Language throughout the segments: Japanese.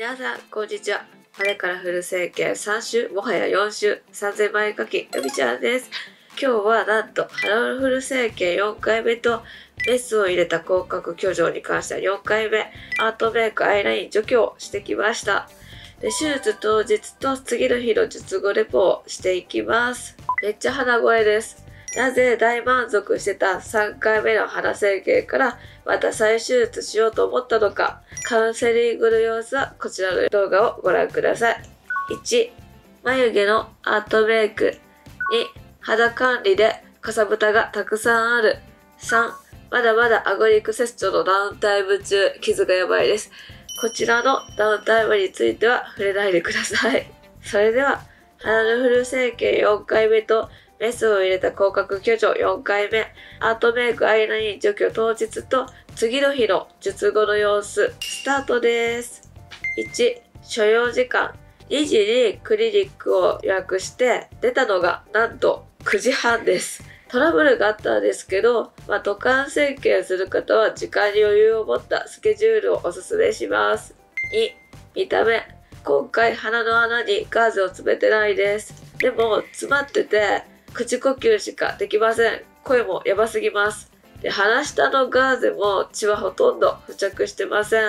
皆さん、こんにちは。晴れからフル整形3週、もはや4週、3000枚書き、よみちゃんです。今日はなんと、ハローフル整形4回目と、メスを入れた広角挙上に関しては4回目、アートメイクアイライン除去をしてきました。で手術当日と次の日の術後レポをしていきます。めっちゃ鼻声です。なぜ大満足してた3回目の鼻整形からまた再手術しようと思ったのか、カウンセリングの様子はこちらの動画をご覧ください。1、眉毛のアートメイク。2、肌管理でかさぶたがたくさんある。3、まだまだアゴリックセスチョのダウンタイム中、傷がやばいです。こちらのダウンタイムについては触れないでください。それでは、鼻のフル整形4回目とメスを入れた広角挙上4回目、アートメイクアイライン除去当日と次の日の術後の様子、スタートです。1、所要時間。2時にクリニックを予約して出たのがなんと9時半です。トラブルがあったんですけど、まあ、渡韓整形する方は時間に余裕を持ったスケジュールをおすすめします。2、見た目。今回鼻の穴にガーゼを詰めてないです。でも、詰まってて、口呼吸しかできません。声もやばすぎます。で、鼻下のガーゼも血はほとんど付着してません。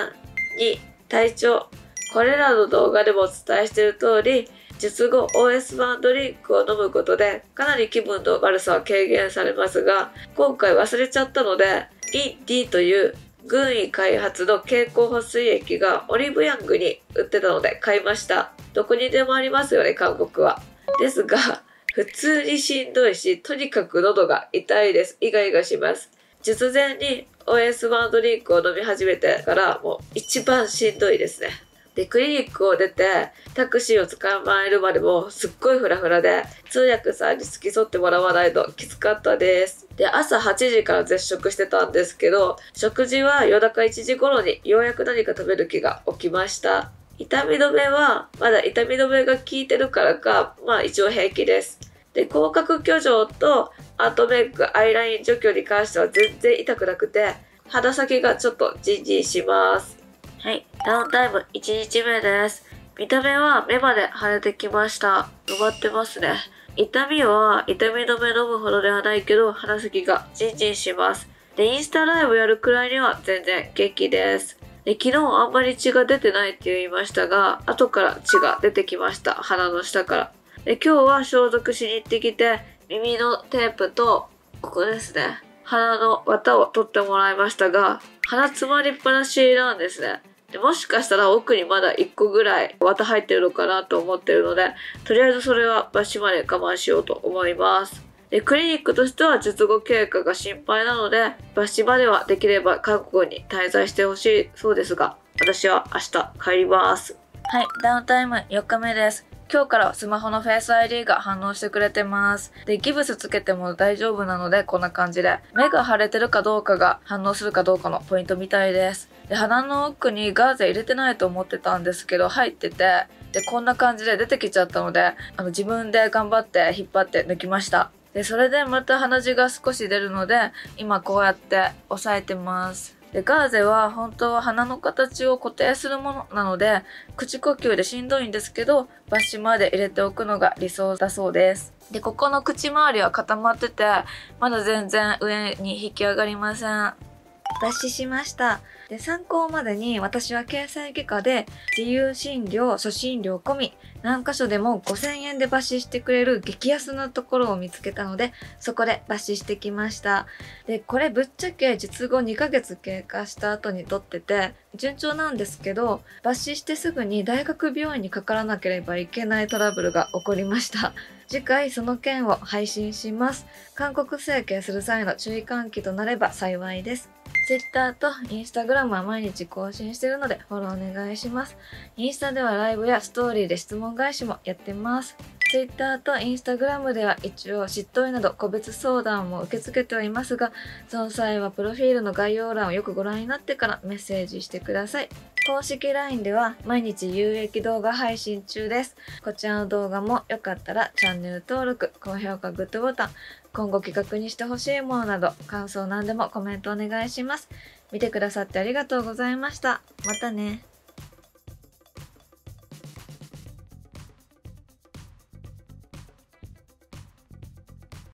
2、体調。これらの動画でもお伝えしている通り、術後 OS1 ドリンクを飲むことでかなり気分の悪さは軽減されますが、今回忘れちゃったので、イン D という軍医開発の経口補水液がオリーブヤングに売ってたので買いました。どこにでもありますよね、韓国は。ですが、普通にしんどいし、とにかく喉が痛いです。イガイガします。術前に OS1 ドリンクを飲み始めてからもう一番しんどいですね。で、クリニックを出て、タクシーを捕まえるまでもすっごいフラフラで、通訳さんに付き添ってもらわないときつかったです。で、朝8時から絶食してたんですけど、食事は夜中1時頃にようやく何か食べる気が起きました。痛み止めは、まだ痛み止めが効いてるからか、まあ一応平気です。で、広角挙上とアートメイク、アイライン除去に関しては全然痛くなくて、肌先がちょっとジンジンします。はい、ダウンタイム1日目です。見た目は目まで腫れてきました。埋まってますね。痛みは痛み止め飲むほどではないけど、鼻先がジンジンします。で、インスタライブやるくらいには全然元気です。で、昨日あんまり血が出てないって言いましたが、後から血が出てきました。鼻の下から。で、今日は消毒しに行ってきて、耳のテープと、ここですね。鼻の綿を取ってもらいましたが、鼻詰まりっぱなしなんですね。でもしかしたら奥にまだ1個ぐらい綿入ってるのかなと思ってるので、とりあえずそれはバシまで我慢しようと思います。で、クリニックとしては術後経過が心配なので、バシまではできれば韓国に滞在してほしいそうですが、私は明日帰ります。はい、ダウンタイム4日目です。今日からスマホのフェイス ID が反応してくれてます。で、ギブスつけても大丈夫なので、こんな感じで。目が腫れてるかどうかが反応するかどうかのポイントみたいです。で、鼻の奥にガーゼ入れてないと思ってたんですけど、入ってて、で、こんな感じで出てきちゃったので、あの、自分で頑張って引っ張って抜きました。で、それでまた鼻血が少し出るので、今こうやって押さえてます。で、ガーゼは本当は鼻の形を固定するものなので、口呼吸でしんどいんですけど、バッシュまで入れておくのが理想だそうです。で、ここの口周りは固まってて、まだ全然上に引き上がりません。抜歯しました。で、参考までに私は経済外科で自由診療、初診料込み、何箇所でも5000円で抜歯してくれる激安なところを見つけたので、そこで抜歯してきました。で、これぶっちゃけ術後2ヶ月経過した後に撮ってて、順調なんですけど、抜歯してすぐに大学病院にかからなければいけないトラブルが起こりました。次回その件を配信します。韓国整形する際の注意喚起となれば幸いです。Twitter と Instagram は毎日更新してるのでフォローお願いします。インスタではライブやストーリーで質問返しもやってます。Twitter と Instagram では一応嫉妬など個別相談も受け付けてはいますが、その際はプロフィールの概要欄をよくご覧になってからメッセージしてください。公式 LINE では毎日有益動画配信中です。こちらの動画もよかったらチャンネル登録、高評価、グッドボタン、今後企画にしてほしいものなど感想何でもコメントお願いします。見てくださってありがとうございました。またね。